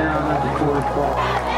Yeah, down at the 44.